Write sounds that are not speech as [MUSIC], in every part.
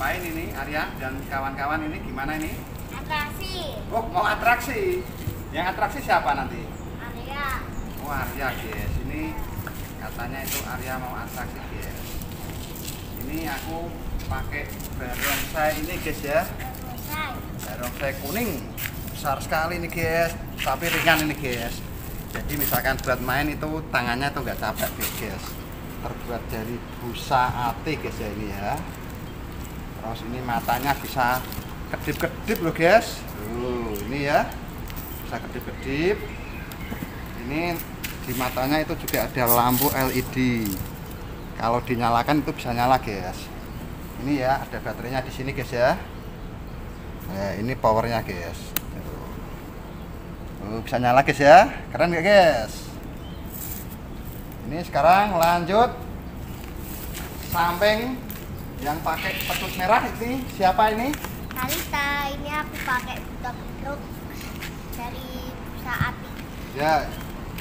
ngapain ini Arya dan kawan-kawan ini gimana ini? Atraksi. Oh mau atraksi. Yang atraksi siapa nanti? Area. Oh Arya guys. Ini katanya itu Arya mau atraksi guys. Ini aku pakai barongsai ini guys ya. Selesai. Barongsai kuning besar sekali ini guys. Tapi ringan ini guys. Jadi misalkan buat main itu tangannya tuh nggak capek guys. Terbuat dari busa ati guys ya ini ya. Terus ini matanya bisa kedip-kedip loh guys. Tuh, ini ya. Bisa kedip-kedip. Ini di matanya itu juga ada lampu LED. Kalau dinyalakan itu bisa nyala guys. Ini ya, ada baterainya di sini guys ya. Nah, ini powernya guys. Tuh. Bisa nyala guys ya. Keren gak guys? Ini sekarang lanjut samping yang pakai petut merah ini siapa ini? Talita, ini aku pakai buta beduk dari saat ini. Ya,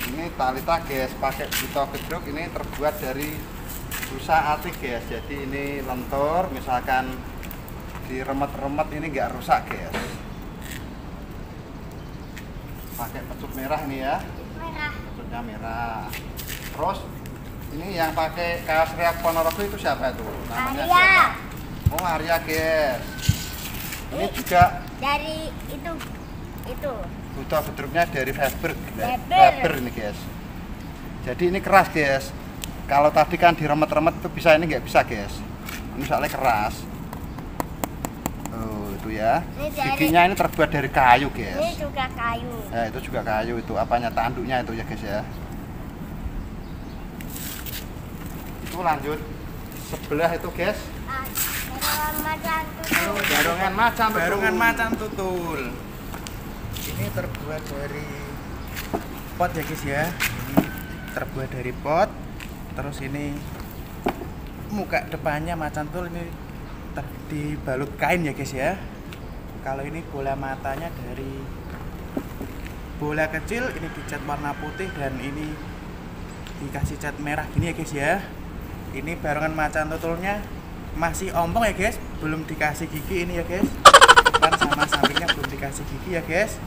ini Talita guys, pakai buta gedruk ini terbuat dari busa ati guys. Jadi ini lentur, misalkan diremet-remet ini nggak rusak guys. Pakai pecut merah ini ya, Merah. pecutnya merah. Terus ini yang pakai kaos reak Ponorogo itu siapa itu? Namanya Arya. siapa? Oh Arya guys. Ini juga Dari itu itu. buta bedruknya dari Faber Faber. Ini guys jadi ini keras guys kalau tadi kan diremet-remet itu bisa ini nggak bisa guys ini soalnya keras oh itu ya Ini dari- giginya ini terbuat dari kayu Ini guys juga kayu. ya itu juga kayu itu apanya tanduknya itu ya guys ya itu lanjut sebelah itu guys barongan macan tutul. Barongan macan tutul. Ini terbuat dari pot ya guys ya. Ini terbuat dari pot. Terus ini muka depannya macan tutul ini ter- dibalut kain ya guys ya. Kalau ini bola matanya dari bola kecil ini dicat warna putih dan ini dikasih cat merah gini ya guys ya. Ini barongan macan tutulnya masih ompong ya guys, belum dikasih gigi ini ya guys. Depan sama sampingnya belum dikasih gigi ya guys.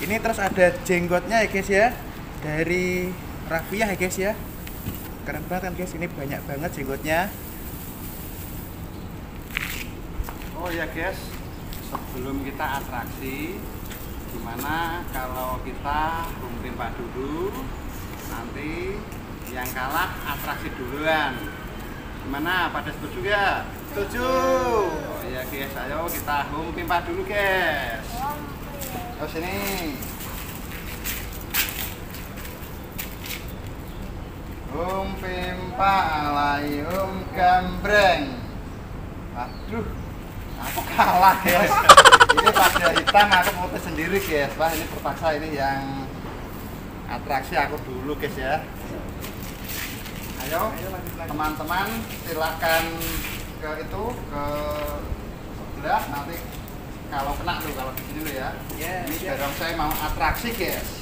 Ini terus ada jenggotnya ya guys ya dari rafiah ya guys ya. Keren banget kan guys, ini banyak banget jenggotnya. Oh ya guys, sebelum kita atraksi, gimana kalau kita rumpimpah dulu, nanti yang kalah atraksi duluan. Gimana? Pada setuju ya? Setuju. Oh ya guys, ayo kita home pimpah dulu guys. Ayo sini. Hum pimpa alai hum gambreng. Aduh, aku kalah guys. ini pada hitam aku foto sendiri guys. Wah ini terpaksa ini yang atraksi aku dulu guys ya. Ayo teman-teman silahkan ke itu ke sebelah nanti kalau kena tuh kalau di sini dulu ya. Ya, ini dorong saya mau atraksi guys.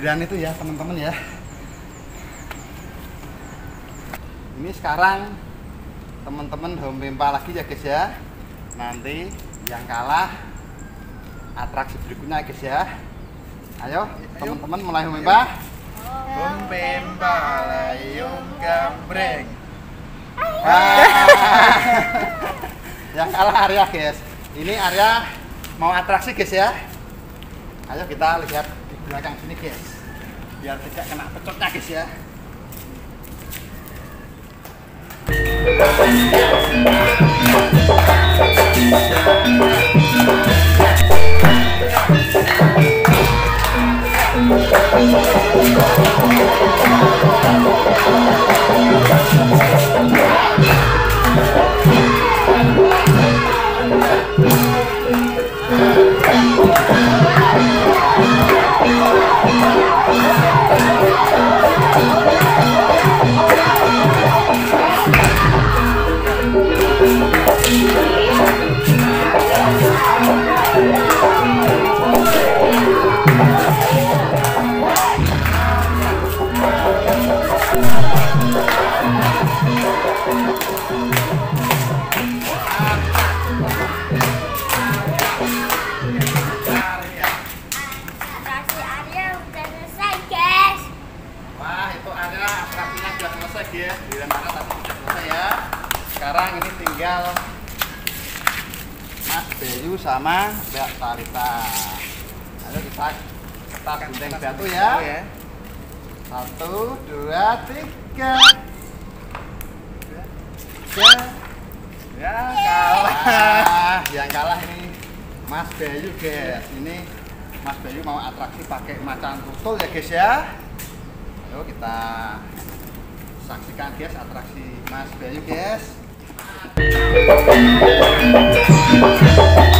Giliran itu ya teman-teman ya. Ini sekarang teman-teman home pimpa lagi ya guys ya. Nanti yang kalah atraksi berikutnya guys ya. Ayo teman-teman mulai home pimpa Bumpim balayung gambreng. Ah. [LAUGHS] yang kalah Arya guys. Ini Arya mau atraksi guys ya. Ayo kita lihat di belakang sini guys biar tidak kena pecotnya guys ya. Atraksi sama Mbak Tarita. Ayo kita kita gunting batu ya. Ya. Satu, dua, tiga. Tiga. Ya, kalah. Ah, yang kalah ini Mas Bayu guys. Ini Mas Bayu mau atraksi pakai macan tutul ya guys ya. Ayo kita saksikan guys atraksi Mas Bayu guys.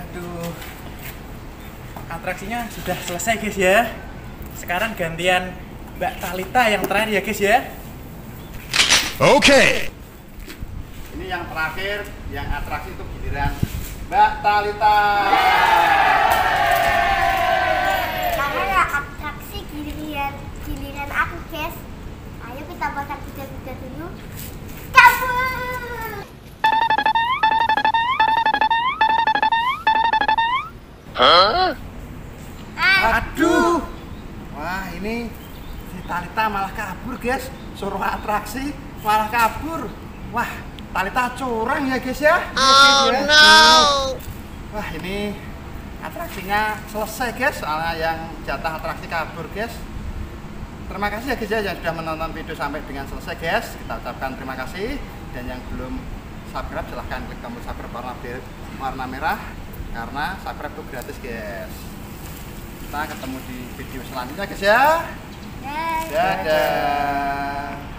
Aduh. Atraksinya sudah selesai guys ya. Sekarang gantian Mbak Talita yang terakhir ya guys ya. Okay. Ini yang terakhir, yang atraksi itu giliran Mbak Talita. Karena ya atraksi giliran giliran aku guys. Ayo kita bakar kuda-kuda dulu. Kabur. Ah, Aduh. Wah, ini si Talita malah kabur, guys. Suruh atraksi malah kabur. Wah, Talita curang ya, guys ya. Oh no. Wah, ini atraksinya selesai, guys. Soalnya yang jatah atraksi kabur, guys. Terima kasih ya guys ya yang sudah menonton video sampai dengan selesai guys. Kita ucapkan terima kasih dan yang belum subscribe silahkan klik tombol subscribe warna, bir- warna merah karena subscribe itu gratis guys. Kita ketemu di video selanjutnya guys ya. Dadah. Dadah.